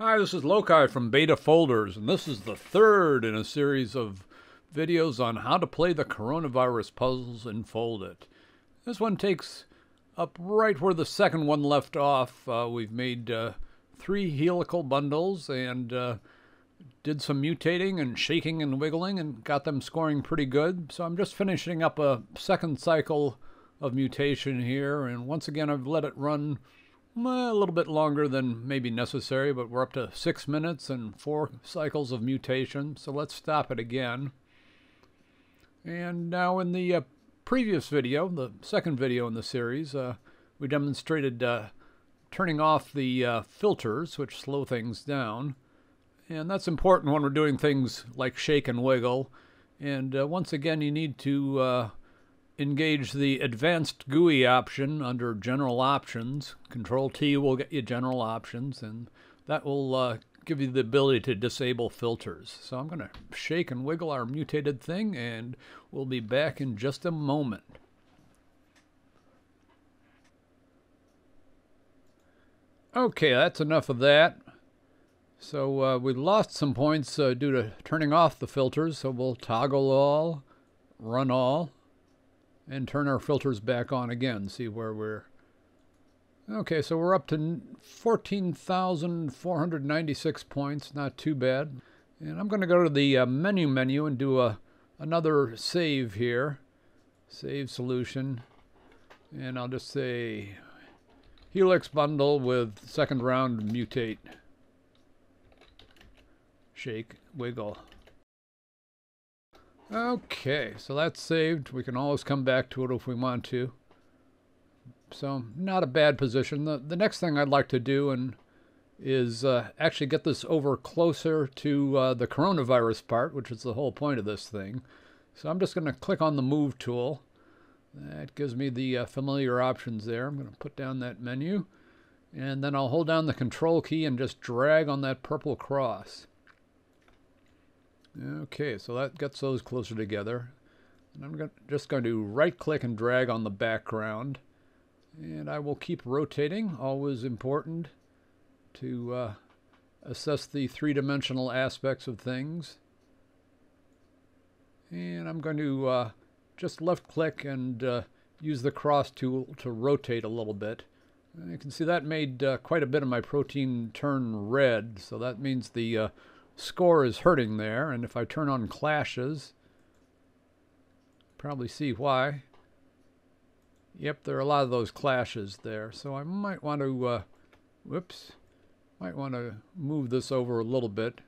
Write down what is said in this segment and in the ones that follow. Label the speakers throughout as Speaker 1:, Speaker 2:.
Speaker 1: Hi, this is Loci from Beta Folders, and this is the third in a series of videos on how to play the coronavirus puzzles in Foldit. This one takes up right where the second one left off. Uh, we've made uh, three helical bundles and uh, did some mutating and shaking and wiggling and got them scoring pretty good. So I'm just finishing up a second cycle of mutation here, and once again I've let it run a little bit longer than maybe necessary, but we're up to six minutes and four cycles of mutation, so let's stop it again. And now in the uh, previous video, the second video in the series, uh, we demonstrated uh, turning off the uh, filters, which slow things down. And that's important when we're doing things like shake and wiggle. And uh, once again, you need to uh, engage the advanced GUI option under general options. Control T will get you general options and that will uh, give you the ability to disable filters. So I'm going to shake and wiggle our mutated thing and we'll be back in just a moment. Okay, that's enough of that. So uh, we lost some points uh, due to turning off the filters, so we'll toggle all, run all and turn our filters back on again, see where we're... Okay, so we're up to 14,496 points, not too bad. And I'm going to go to the uh, menu menu and do a, another save here. Save solution. And I'll just say Helix bundle with second round mutate. Shake, wiggle. Okay, so that's saved. We can always come back to it if we want to. So, not a bad position. The, the next thing I'd like to do and is uh, actually get this over closer to uh, the coronavirus part, which is the whole point of this thing. So I'm just going to click on the Move tool. That gives me the uh, familiar options there. I'm going to put down that menu. And then I'll hold down the Control key and just drag on that purple cross. Okay, so that gets those closer together. And I'm just going to right click and drag on the background. And I will keep rotating, always important to uh, assess the three-dimensional aspects of things. And I'm going to uh, just left click and uh, use the cross tool to rotate a little bit. And you can see that made uh, quite a bit of my protein turn red, so that means the uh, score is hurting there. And if I turn on clashes, probably see why. Yep, there are a lot of those clashes there. So I might want to, uh, whoops, might want to move this over a little bit.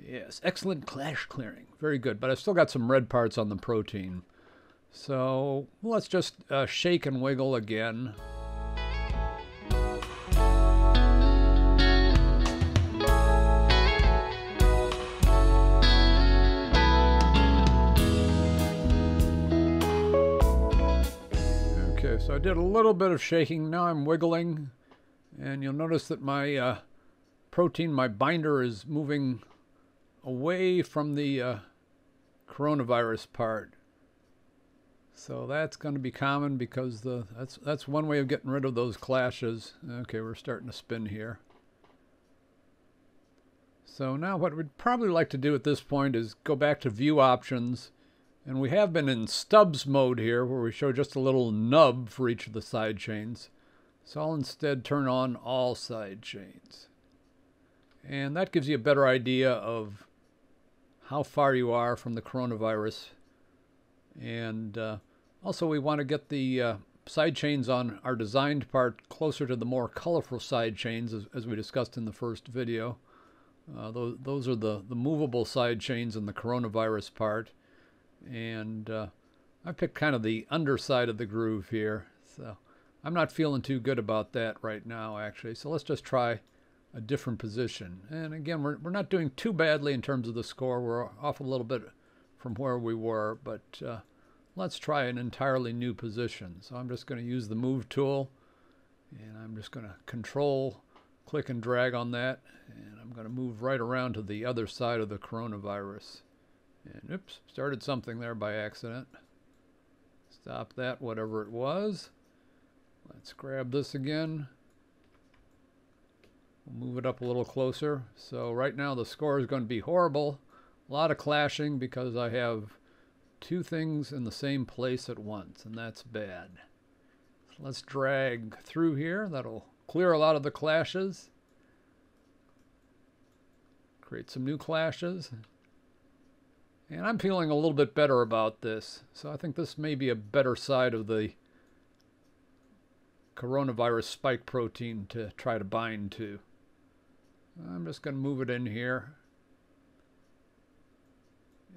Speaker 1: Yes, excellent clash clearing. Very good. But I've still got some red parts on the protein. So let's just uh, shake and wiggle again. So I did a little bit of shaking. Now I'm wiggling. And you'll notice that my uh, protein, my binder is moving away from the uh, coronavirus part. So that's going to be common because the that's that's one way of getting rid of those clashes. Okay, we're starting to spin here. So now what we'd probably like to do at this point is go back to view options and we have been in stubs mode here where we show just a little nub for each of the side chains. So I'll instead turn on all side chains. And that gives you a better idea of how far you are from the coronavirus. And uh, also we want to get the uh, side chains on our designed part closer to the more colorful side chains as, as we discussed in the first video. Uh, those, those are the, the movable side chains in the coronavirus part and uh, I picked kind of the underside of the groove here so I'm not feeling too good about that right now actually. So let's just try a different position. And again we're, we're not doing too badly in terms of the score. We're off a little bit from where we were but uh, let's try an entirely new position. So I'm just going to use the move tool and I'm just going to control click and drag on that and I'm going to move right around to the other side of the coronavirus and oops, started something there by accident. Stop that, whatever it was. Let's grab this again. move it up a little closer. So right now the score is going to be horrible. A lot of clashing because I have two things in the same place at once, and that's bad. So let's drag through here. That'll clear a lot of the clashes. Create some new clashes. And I'm feeling a little bit better about this. So I think this may be a better side of the coronavirus spike protein to try to bind to. I'm just going to move it in here.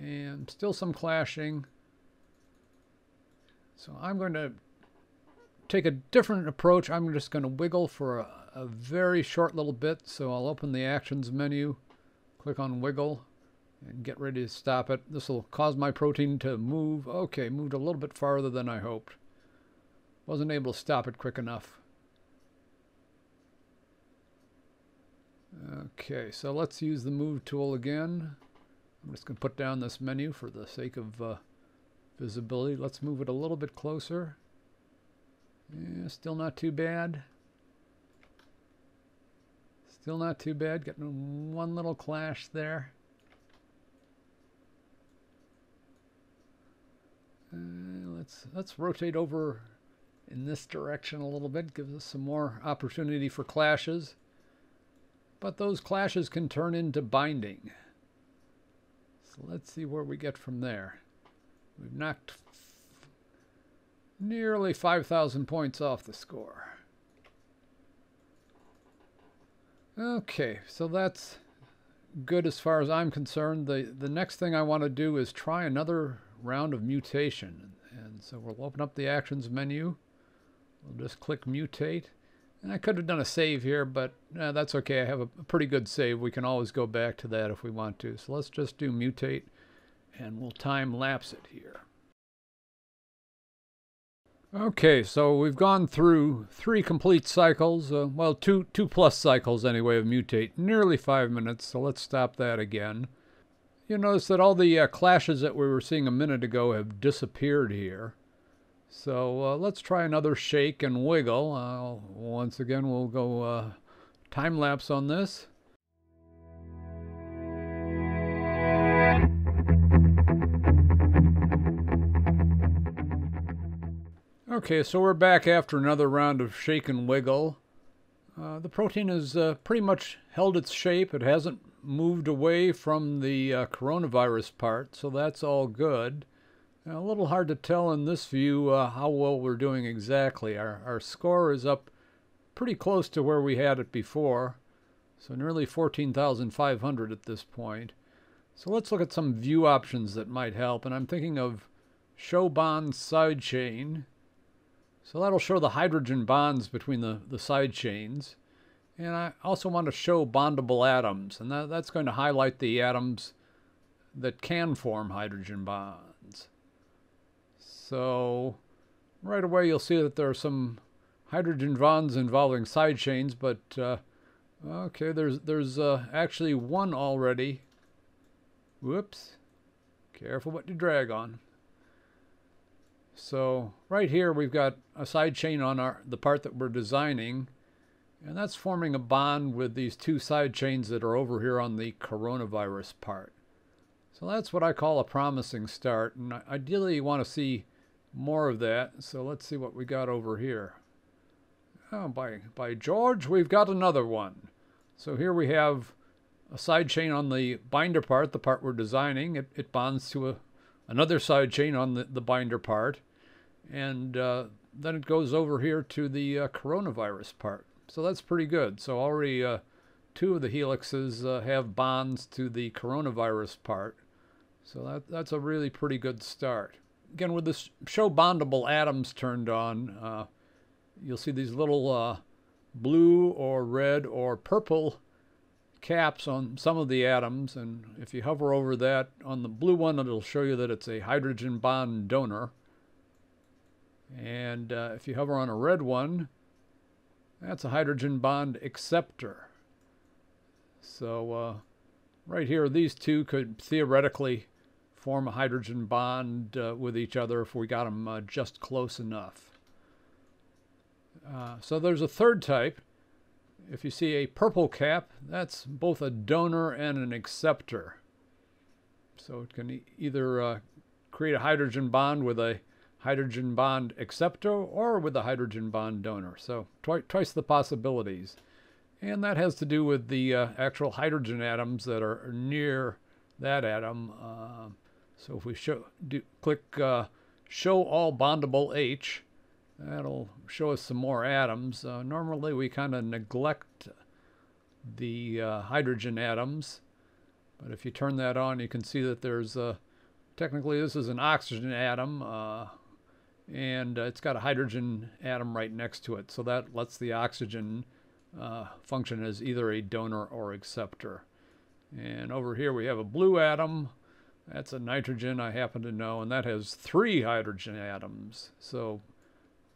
Speaker 1: And still some clashing. So I'm going to take a different approach. I'm just going to wiggle for a, a very short little bit. So I'll open the actions menu, click on wiggle, and get ready to stop it. This will cause my protein to move. Okay, moved a little bit farther than I hoped. Wasn't able to stop it quick enough. Okay, so let's use the move tool again. I'm just going to put down this menu for the sake of uh, visibility. Let's move it a little bit closer. Yeah, still not too bad. Still not too bad. Getting one little clash there. Uh, let's let's rotate over in this direction a little bit. Gives us some more opportunity for clashes. But those clashes can turn into binding. So let's see where we get from there. We've knocked nearly 5,000 points off the score. Okay, so that's good as far as I'm concerned. The, the next thing I want to do is try another round of mutation. And so we'll open up the actions menu. We'll just click mutate. And I could have done a save here, but uh, that's okay. I have a, pretty good save. We can always go back to that if we want to. So let's just do mutate, and we'll time lapse it here. Okay, so we've gone through three complete cycles, uh, well, two, two plus cycles anyway of mutate, nearly five minutes, so let's stop that again. You notice that all the uh, clashes that we were seeing a minute ago have disappeared here. So uh, let's try another shake and wiggle. Uh, once again, we'll go uh, time lapse on this. Okay, so we're back after another round of shake and wiggle. Uh, the protein has uh, pretty much held its shape. It hasn't moved away from the uh, coronavirus part, so that's all good. Now, a little hard to tell in this view uh, how well we're doing exactly. Our, our score is up pretty close to where we had it before, so nearly 14,500 at this point. So let's look at some view options that might help, and I'm thinking of show bond sidechain. So that'll show the hydrogen bonds between the, the side chains. And I also want to show bondable atoms, and that, that's going to highlight the atoms that can form hydrogen bonds. So right away you'll see that there are some hydrogen bonds involving side chains, but uh, okay, there's there's uh, actually one already. Whoops. Careful what you drag on. So right here we've got a side chain on our the part that we're designing, and that's forming a bond with these two side chains that are over here on the coronavirus part. So that's what I call a promising start, and ideally you want to see more of that. So let's see what we got over here. Oh, by, by George, we've got another one. So here we have a side chain on the binder part, the part we're designing. It, it bonds to a, another side chain on the, the binder part. And uh, then it goes over here to the uh, coronavirus part. So that's pretty good. So already uh, two of the helixes uh, have bonds to the coronavirus part. So that, that's a really pretty good start again, with this show bondable atoms turned on, uh, you'll see these little uh, blue or red or purple caps on some of the atoms. And if you hover over that, on the blue one, it'll show you that it's a hydrogen bond donor. And uh, if you hover on a red one, that's a hydrogen bond acceptor. So uh, right here, these two could theoretically form a hydrogen bond uh, with each other if we got them uh, just close enough. Uh, so there's a third type, if you see a purple cap, that's both a donor and an acceptor. So it can e either uh, create a hydrogen bond with a hydrogen bond acceptor or with a hydrogen bond donor. So twi twice the possibilities. And that has to do with the uh, actual hydrogen atoms that are near that atom. Uh, so if we show, do, click uh, Show All Bondable H, that'll show us some more atoms. Uh, normally we kind of neglect the uh, hydrogen atoms, but if you turn that on, you can see that there's, uh, technically this is an oxygen atom, and it's got a hydrogen atom right next to it. So that lets the oxygen uh, function as either a donor or acceptor. And over here we have a blue atom. That's a nitrogen, I happen to know, and that has three hydrogen atoms. So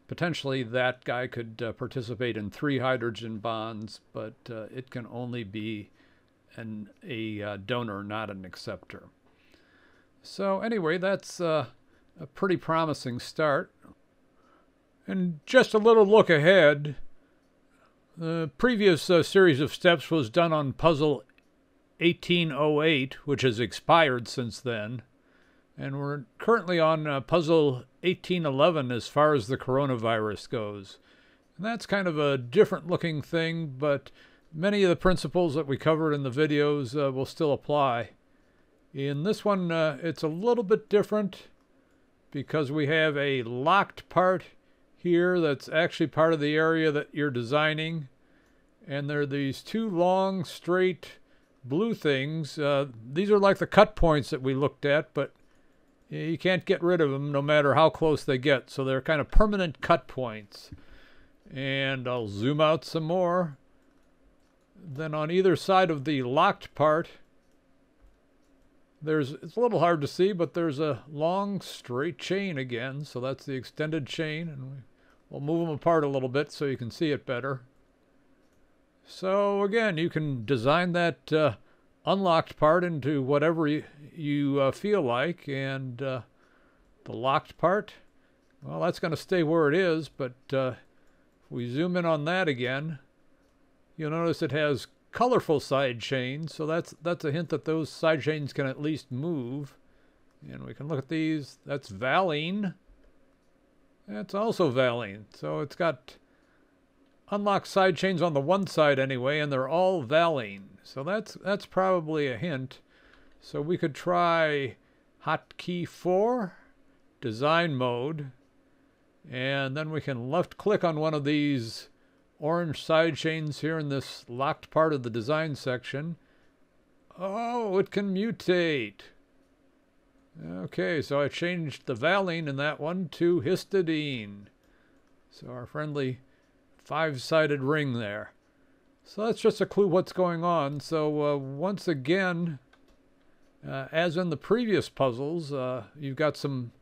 Speaker 1: potentially that guy could uh, participate in three hydrogen bonds, but uh, it can only be an, a uh, donor, not an acceptor. So anyway, that's uh, a pretty promising start. And just a little look ahead. The previous uh, series of steps was done on puzzle 1808, which has expired since then. And we're currently on uh, puzzle 1811 as far as the coronavirus goes. And that's kind of a different looking thing, but many of the principles that we covered in the videos uh, will still apply. In this one, uh, it's a little bit different because we have a locked part here that's actually part of the area that you're designing. And there are these two long, straight blue things. Uh, these are like the cut points that we looked at, but you can't get rid of them no matter how close they get. So they're kind of permanent cut points. And I'll zoom out some more. Then on either side of the locked part, there's it's a little hard to see, but there's a long straight chain again. So that's the extended chain, and we We'll move them apart a little bit so you can see it better. So again, you can design that uh, unlocked part into whatever you, you uh, feel like. And uh, the locked part, well, that's going to stay where it is. But uh, if we zoom in on that again, you'll notice it has colorful side chains. So that's, that's a hint that those side chains can at least move. And we can look at these. That's Valine. That's also valine. So it's got unlocked side chains on the one side anyway, and they're all valine. So that's that's probably a hint. So we could try hotkey 4, design mode, and then we can left click on one of these orange side chains here in this locked part of the design section. Oh, it can mutate. Okay, so I changed the valine in that one to histidine. So our friendly five-sided ring there. So that's just a clue what's going on. So uh, once again, uh, as in the previous puzzles, uh, you've got some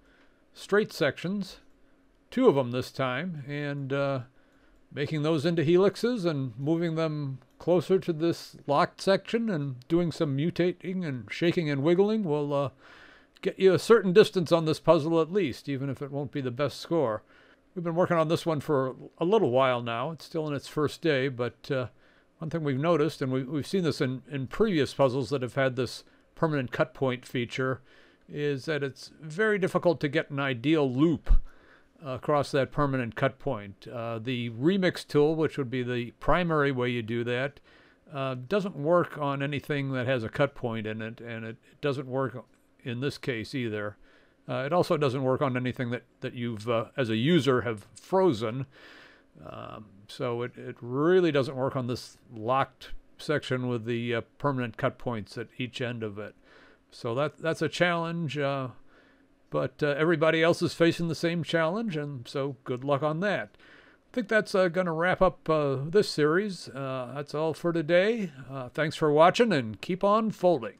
Speaker 1: straight sections, two of them this time, and uh, making those into helixes and moving them closer to this locked section and doing some mutating and shaking and wiggling will uh, get you a certain distance on this puzzle at least, even if it won't be the best score. We've been working on this one for a little while now. It's still in its first day, but uh, one thing we've noticed, and we, we've seen this in, in previous puzzles that have had this permanent cut point feature, is that it's very difficult to get an ideal loop across that permanent cut point. Uh, the remix tool, which would be the primary way you do that, uh, doesn't work on anything that has a cut point in it, and it, doesn't work in this case either. Uh, it also doesn't work on anything that, that you've, uh, as a user, have frozen. Um, so it, it really doesn't work on this locked section with the uh, permanent cut points at each end of it. So that that's a challenge, uh, but uh, everybody else is facing the same challenge, and so good luck on that. I think that's uh, going to wrap up this series. that's all for today. thanks for watching, and keep on folding.